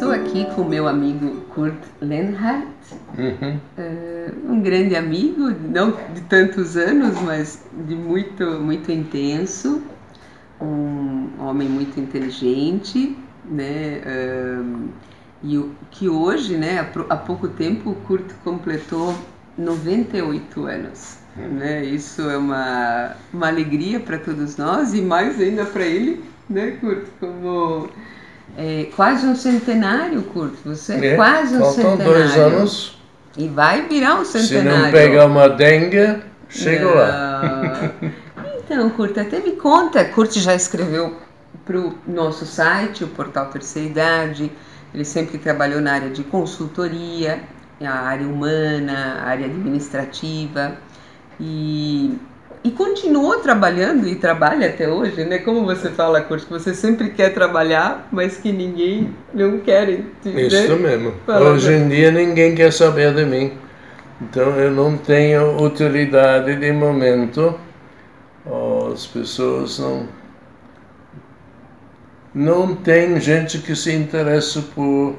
Estou aqui com meu amigo Kurt Lenhardt, Uhum. eh, um grande amigo, não de tantos anos, mas de muito, muito intenso, um homem muito inteligente, né? Ahn, e o- que hoje, né, há há pouco tempo, o Kurt completou 98 anos. Né? Isso é uma, uma alegria para todos nós e mais ainda para ele, né, Kurt? Como é, quase um centenário, Kurt. Você é, É, quase um faltam centenário. dois anos. E vai virar um Se centenário. não pegar uma dengue, chego lá. Ah, Então, Kurt, até me conta. Kurt já escreveu para o nosso site, o portal Terceira Idade. Ele sempre trabalhou na área de consultoria, a área humana, a área administrativa. E, e continuou trabalhando e trabalha até hoje, né? Como você fala, Kurt, que você sempre quer trabalhar, mas que ninguém não quer. né? Isso mesmo. Fala, Hoje em dia ninguém quer saber de mim. Então eu não tenho utilidade de momento. As pessoas não. Não tem gente que se interessa por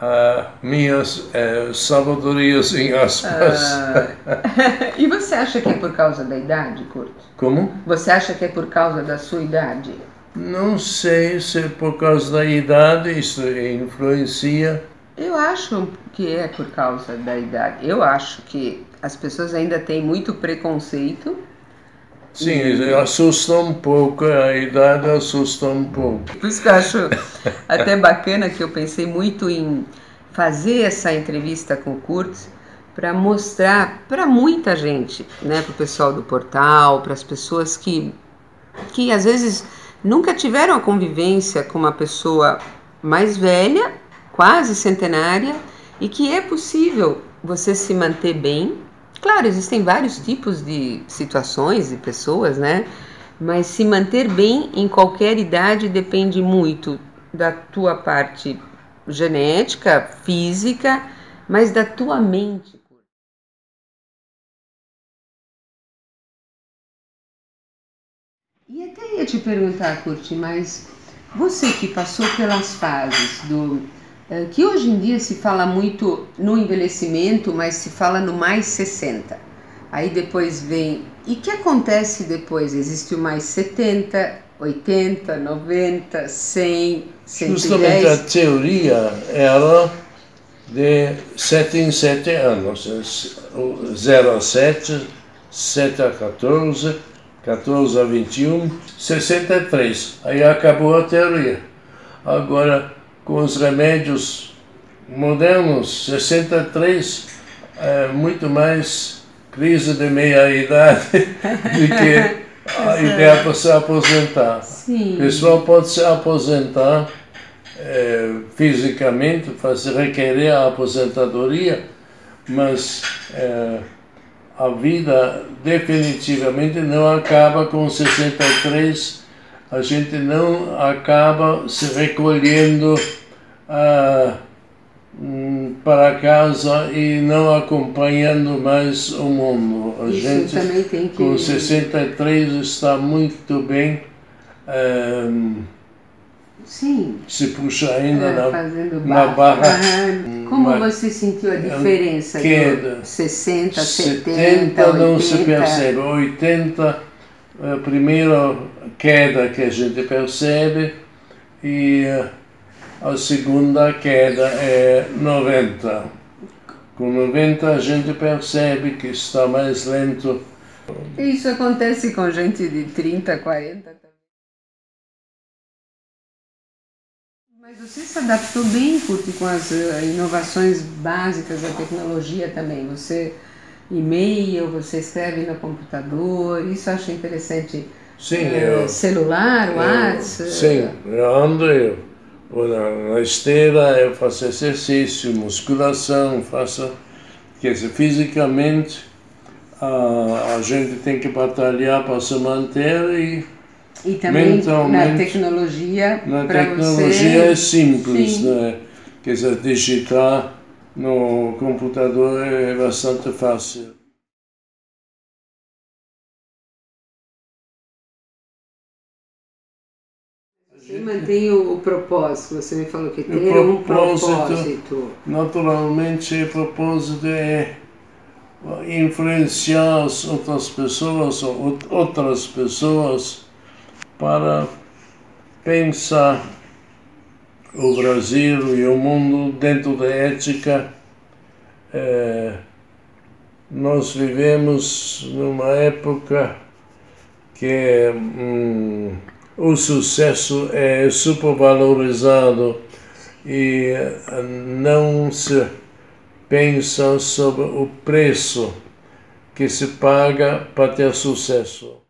ah, minhas eh, sabedorias em aspas. Ah, e você acha que é por causa da idade, Kurt? Como? Você acha que é por causa da sua idade? Não sei se é por causa da idade isso influencia. Eu acho que é por causa da idade. Eu acho que as pessoas ainda têm muito preconceito. Sim, assusta um pouco, a idade assusta um pouco. Por isso que eu acho até bacana que eu pensei muito em fazer essa entrevista com o Kurt para mostrar para muita gente, né, para o pessoal do portal, para as pessoas que, que às vezes nunca tiveram a convivência com uma pessoa mais velha, quase centenária, e que é possível você se manter bem. Claro, existem vários tipos de situações e pessoas, né? Mas se manter bem em qualquer idade depende muito da tua parte genética, física, mas da tua mente. E até ia te perguntar, Curti, mas você que passou pelas fases do que hoje em dia se fala muito no envelhecimento, mas se fala no mais 60. Aí depois vem. E que acontece depois? Existe o mais 70, 80, 90, 100, Justamente a 110. teoria era de 7 em 7 anos, 0 a 7, 7 a 14, 14 a 21, 63. Aí acabou a teoria. Agora, com os remédios modernos, 63 é muito mais crise de meia-idade do que a ideia para se aposentar. O Sim. pessoal pode se aposentar eh, fisicamente, fazer, requerer a aposentadoria, mas eh, a vida definitivamente não acaba com 63. A gente não acaba se recolhendo ah, hum, para casa e não acompanhando mais o mundo. A Isso gente também tem que. com 63 está muito bem. ehm, Sim. se puxa ainda É, na, na barra. Ah, Como Uma você sentiu a diferença queda. de 60, 70, 70 80? não se percebe. 80, a primeira queda que a gente percebe e a segunda queda é 90. Com 90 a gente percebe que está mais lento. Isso acontece com gente de 30, 40 também. Mas você se adaptou bem, Curti, com as eh, inovações básicas da tecnologia também. Você e-mail, você escreve no computador, isso eu acho interessante. Sim, Eh, eu, celular, WhatsApp. Sim, eu ando, eu na, na esteira, eu faço exercício, musculação, faço. Quer dizer, fisicamente a, a gente tem que batalhar para se manter e E também na tecnologia. na tecnologia é você... simples, Sim. né? Quer dizer, digitar no computador é bastante fácil. Mantém o, o, propósito, você me falou que tem um propósito. Naturalmente, o propósito é influenciar as outras pessoas, outras pessoas para pensar o Brasil e o mundo dentro da ética. É, nós vivemos numa época que hum, o sucesso é supervalorizado e não se pensa sobre o preço que se paga para ter sucesso.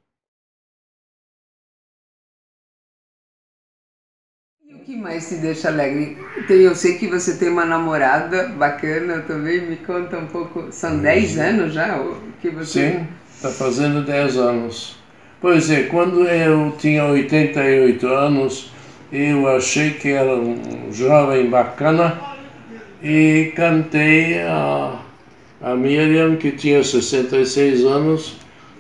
E o que mais te deixa alegre? Eu sei que você tem uma namorada bacana também, me conta um pouco. São 10 anos já que você. Sim, está fazendo 10 anos. Pois é, quando eu tinha 88 anos, eu achei que era um jovem bacana e cantei a, a Miriam, que tinha 66 anos,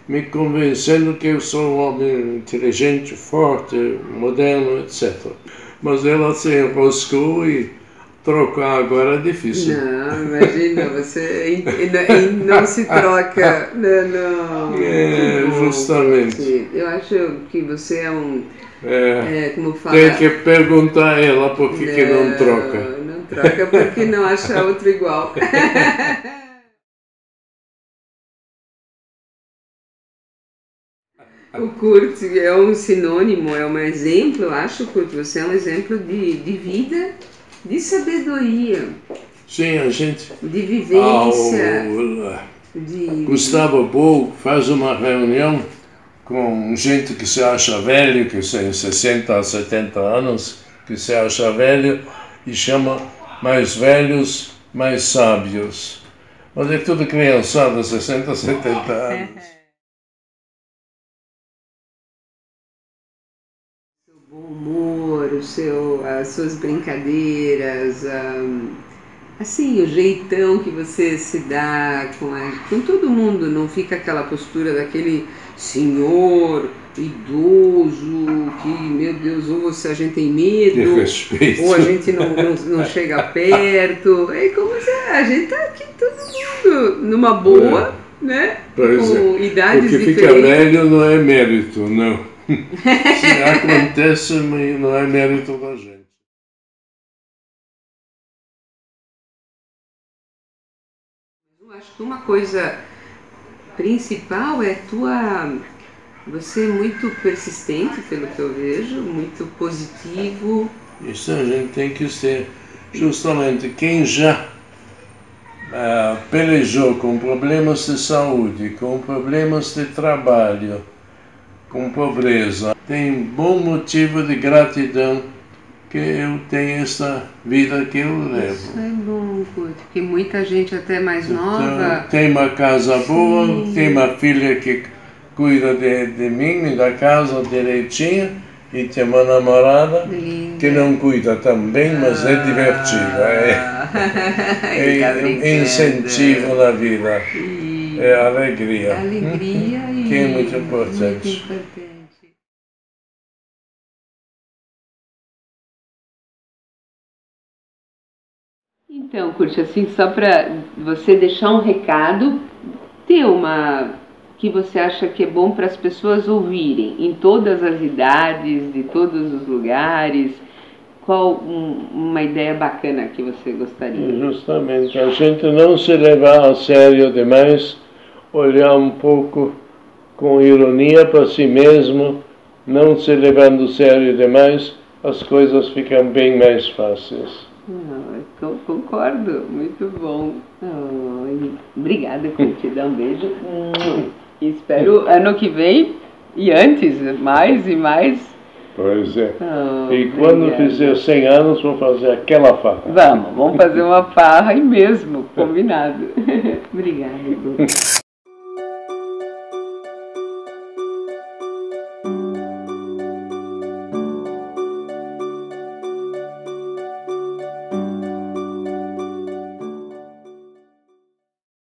me convencendo que eu sou um homem inteligente, forte, moderno, etc. Mas ela se enroscou e trocar agora é difícil. Não, imagina, você não se troca. Não, não. É, justamente. Eu acho que você é um. É, é como fala. Tem que perguntar a ela por que não, que não troca troca porque não acha outro igual. O Kurt é um sinônimo, é um exemplo, eu acho, Kurt, você é um exemplo de, de vida, de sabedoria. Sim, a gente. De vivência. de... Gustavo Bou faz uma reunião com gente que se acha velho, que tem 60 a 70 anos, que se acha velho, e chama mais velhos, mais sábios. Mas é tudo criançada, 60, 70 anos. Humor, o seu, as suas brincadeiras, um, assim, o jeitão que você se dá com, a, com todo mundo, não fica aquela postura daquele senhor idoso, que, meu Deus, ou você, a gente tem medo, ou a gente não, não, não chega perto. É como se a gente tá aqui todo mundo numa boa, é. né? Pois com é. idades diferentes. O que fica velho não é mérito, não. Se acontece, não é mérito da gente. Eu acho que uma coisa principal é tua você é muito persistente, pelo que eu vejo, muito positivo. Isso a gente tem que ser. Justamente quem já uh, pelejou com problemas de saúde, com problemas de trabalho, com pobreza, tem bom motivo de gratidão que eu tenho essa vida que eu levo. Isso é bom, porque muita gente até mais então, nova. Tem uma casa boa, Sim. tem uma filha que cuida de, de mim, me dá casa direitinho e tem uma namorada Linda. que não cuida também, mas é ah. é divertida. É, é incentivo na vida. E é alegria. Alegria e que é muito importante. Muito importante. Então, Curte, assim, só para você deixar um recado, ter uma que você acha que é bom para as pessoas ouvirem, em todas as idades, de todos os lugares? Qual um, uma ideia bacana que você gostaria? Justamente, a gente não se levar a sério demais, olhar um pouco com ironia para si mesmo, não se levando sério demais, as coisas ficam bem mais fáceis. Ah, concordo, muito bom. Oh, obrigada por te dar um beijo. espero ano que vem e antes, mais e mais. Pois é. Oh, e quando obrigada. fizer 100 anos, vamos fazer aquela farra. Vamos, vamos fazer uma farra e mesmo, combinado. obrigada.